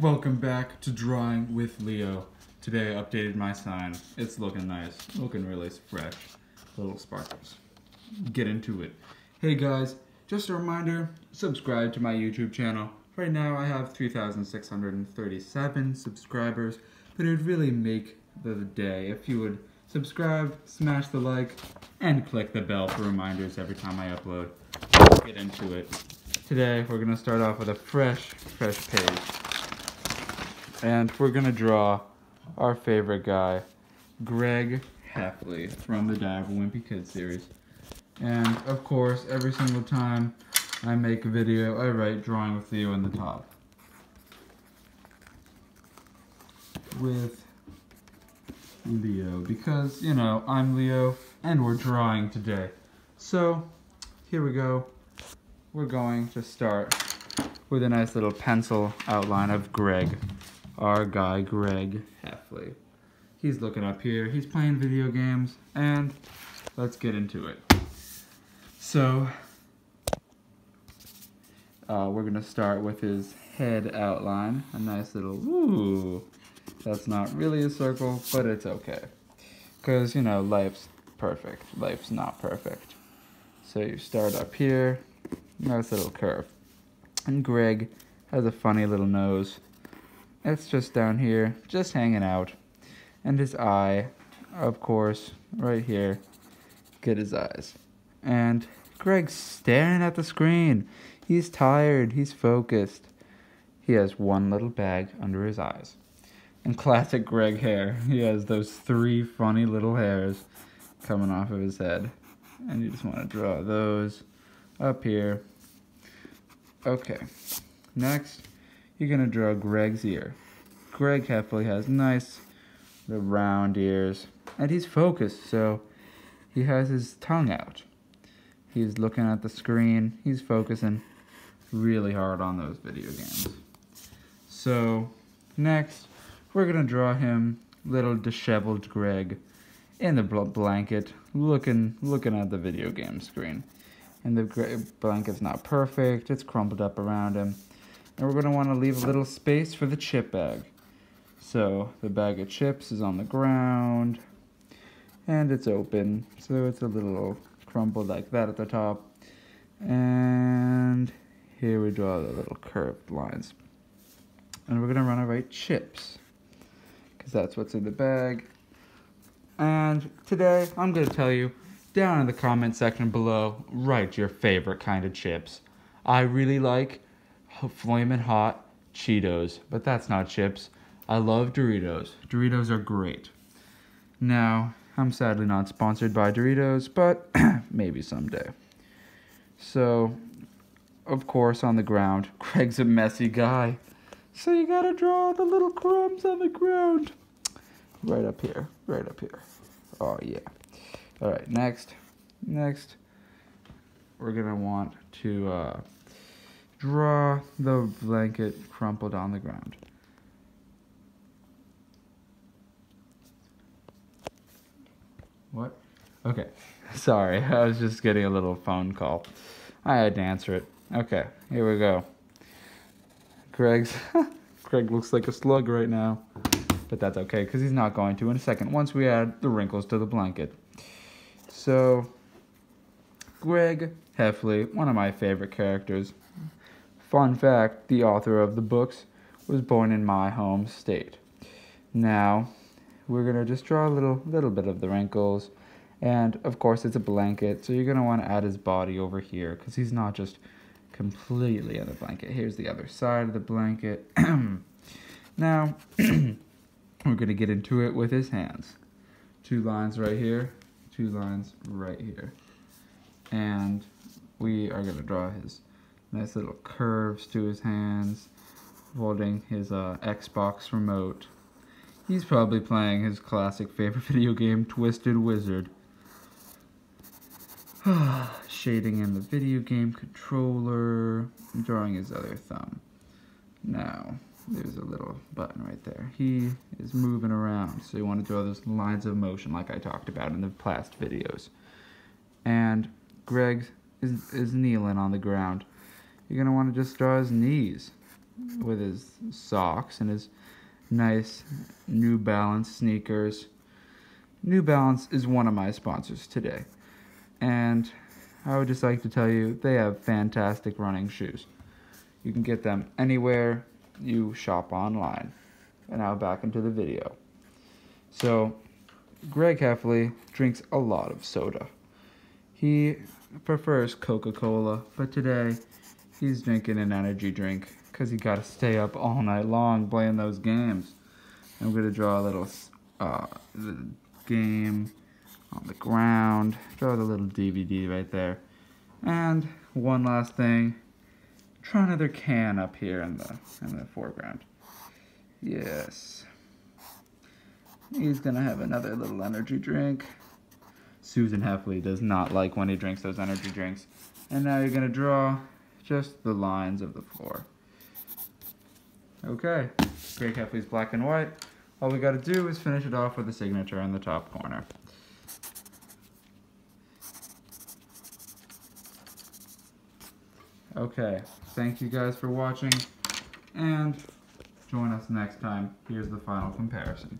Welcome back to Drawing with Leo. Today I updated my sign. It's looking nice, looking really fresh. Little sparkles. Get into it. Hey guys, just a reminder, subscribe to my YouTube channel. Right now I have 3,637 subscribers, but it would really make the day if you would subscribe, smash the like, and click the bell for reminders every time I upload. Get into it. Today we're gonna start off with a fresh, fresh page. And we're gonna draw our favorite guy, Greg Heffley from the a Wimpy Kid series. And of course, every single time I make a video, I write drawing with Leo in the top. With Leo, because, you know, I'm Leo, and we're drawing today. So, here we go. We're going to start with a nice little pencil outline of Greg our guy Greg Heffley. He's looking up here, he's playing video games, and let's get into it. So, uh, we're gonna start with his head outline, a nice little, ooh, that's not really a circle, but it's okay. Because, you know, life's perfect, life's not perfect. So you start up here, nice little curve. And Greg has a funny little nose it's just down here, just hanging out. And his eye, of course, right here. Get his eyes. And Greg's staring at the screen. He's tired, he's focused. He has one little bag under his eyes. And classic Greg hair. He has those three funny little hairs coming off of his head. And you just want to draw those up here. Okay. Next, you're going to draw Greg's ear. Greg Heffley has nice the round ears, and he's focused, so he has his tongue out. He's looking at the screen, he's focusing really hard on those video games. So, next, we're going to draw him little disheveled Greg in the blanket, looking looking at the video game screen. And the blanket's not perfect, it's crumpled up around him. And we're going to want to leave a little space for the chip bag. So the bag of chips is on the ground and it's open. So it's a little crumpled like that at the top. And here we draw the little curved lines. And we're gonna run to write chips because that's what's in the bag. And today I'm gonna tell you down in the comment section below, write your favorite kind of chips. I really like Flamin' Hot Cheetos, but that's not chips. I love Doritos. Doritos are great. Now, I'm sadly not sponsored by Doritos, but maybe someday. So, of course, on the ground, Craig's a messy guy. So you gotta draw the little crumbs on the ground. Right up here, right up here. Oh, yeah. All right, next, next, we're gonna want to uh, draw the blanket crumpled on the ground. What? Okay. Sorry, I was just getting a little phone call. I had to answer it. Okay, here we go. Craig's Craig looks like a slug right now. But that's okay, because he's not going to in a second, once we add the wrinkles to the blanket. So, Greg Heffley, one of my favorite characters. Fun fact, the author of the books was born in my home state. Now, we're going to just draw a little, little bit of the wrinkles. And of course it's a blanket, so you're going to want to add his body over here because he's not just completely in the blanket. Here's the other side of the blanket. now, we're going to get into it with his hands. Two lines right here, two lines right here. And we are going to draw his nice little curves to his hands, holding his uh, Xbox remote He's probably playing his classic favorite video game, Twisted Wizard. Shading in the video game controller, drawing his other thumb. Now, there's a little button right there. He is moving around, so you want to draw those lines of motion like I talked about in the past videos. And Greg is, is kneeling on the ground. You're going to want to just draw his knees. with his socks and his nice New Balance sneakers. New Balance is one of my sponsors today. And I would just like to tell you they have fantastic running shoes. You can get them anywhere you shop online. And now back into the video. So, Greg Heffley drinks a lot of soda. He prefers Coca-Cola, but today he's drinking an energy drink because he got to stay up all night long playing those games. I'm going to draw a little uh, game on the ground. Draw the little DVD right there. And one last thing. Draw another can up here in the in the foreground. Yes. He's gonna have another little energy drink. Susan Heffley does not like when he drinks those energy drinks. And now you're gonna draw just the lines of the floor. Okay, Greg Heffley's black and white. All we gotta do is finish it off with a signature in the top corner. Okay, thank you guys for watching, and join us next time. Here's the final comparison.